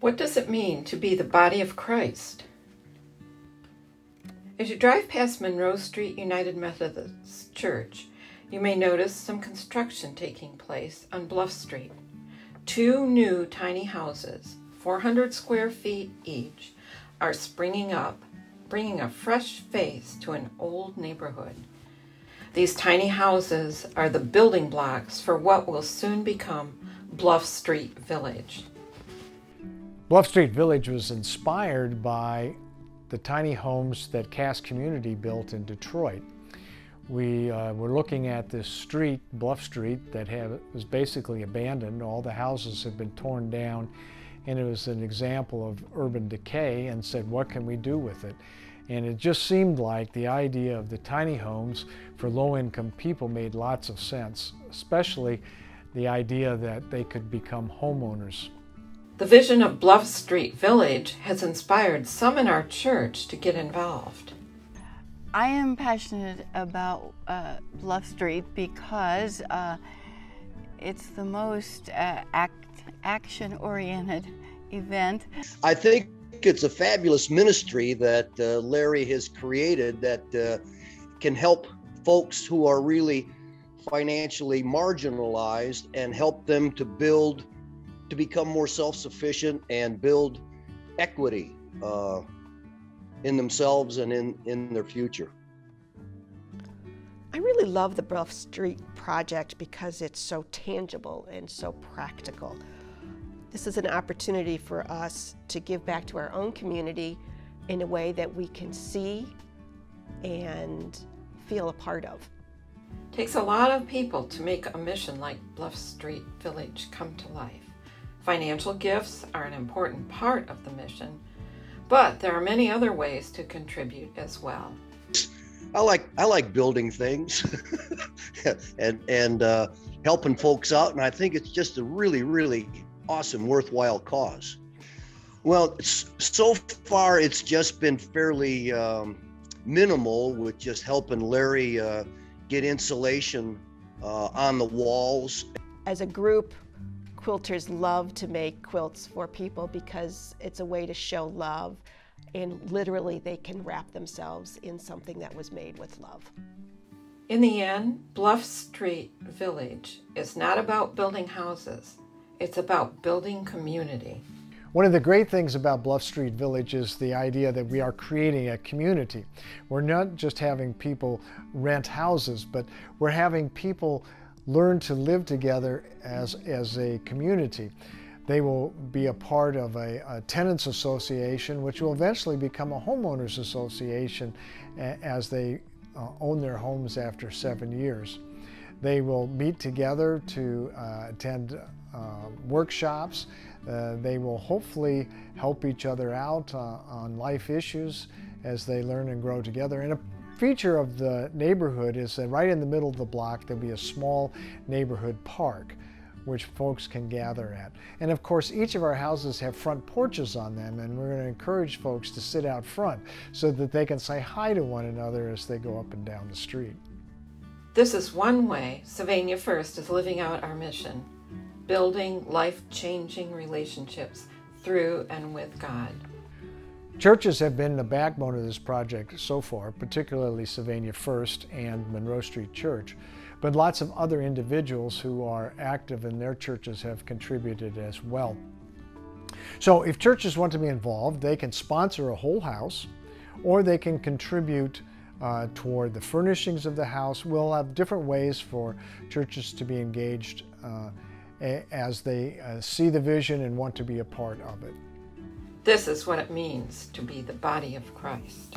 What does it mean to be the body of Christ? As you drive past Monroe Street United Methodist Church, you may notice some construction taking place on Bluff Street. Two new tiny houses, 400 square feet each, are springing up, bringing a fresh face to an old neighborhood. These tiny houses are the building blocks for what will soon become Bluff Street Village. Bluff Street Village was inspired by the tiny homes that Cass Community built in Detroit. We uh, were looking at this street, Bluff Street, that was basically abandoned. All the houses had been torn down, and it was an example of urban decay, and said, what can we do with it? And it just seemed like the idea of the tiny homes for low-income people made lots of sense, especially the idea that they could become homeowners the vision of Bluff Street Village has inspired some in our church to get involved. I am passionate about uh, Bluff Street because uh, it's the most uh, act, action oriented event. I think it's a fabulous ministry that uh, Larry has created that uh, can help folks who are really financially marginalized and help them to build to become more self-sufficient and build equity uh, in themselves and in, in their future. I really love the Bluff Street project because it's so tangible and so practical. This is an opportunity for us to give back to our own community in a way that we can see and feel a part of. It takes a lot of people to make a mission like Bluff Street Village come to life. Financial gifts are an important part of the mission, but there are many other ways to contribute as well. I like I like building things and and uh, helping folks out, and I think it's just a really really awesome, worthwhile cause. Well, so far it's just been fairly um, minimal with just helping Larry uh, get insulation uh, on the walls. As a group, quilters love to make quilts for people because it's a way to show love and literally they can wrap themselves in something that was made with love. In the end, Bluff Street Village is not about building houses, it's about building community. One of the great things about Bluff Street Village is the idea that we are creating a community. We're not just having people rent houses, but we're having people learn to live together as, as a community. They will be a part of a, a tenants association, which will eventually become a homeowners association as they uh, own their homes after seven years. They will meet together to uh, attend uh, workshops. Uh, they will hopefully help each other out uh, on life issues as they learn and grow together. And feature of the neighborhood is that right in the middle of the block there'll be a small neighborhood park which folks can gather at. And of course, each of our houses have front porches on them, and we're going to encourage folks to sit out front so that they can say hi to one another as they go up and down the street. This is one way Sylvania First is living out our mission building life changing relationships through and with God. Churches have been the backbone of this project so far, particularly Sylvania First and Monroe Street Church, but lots of other individuals who are active in their churches have contributed as well. So if churches want to be involved, they can sponsor a whole house or they can contribute uh, toward the furnishings of the house. We'll have different ways for churches to be engaged uh, as they uh, see the vision and want to be a part of it. This is what it means to be the body of Christ.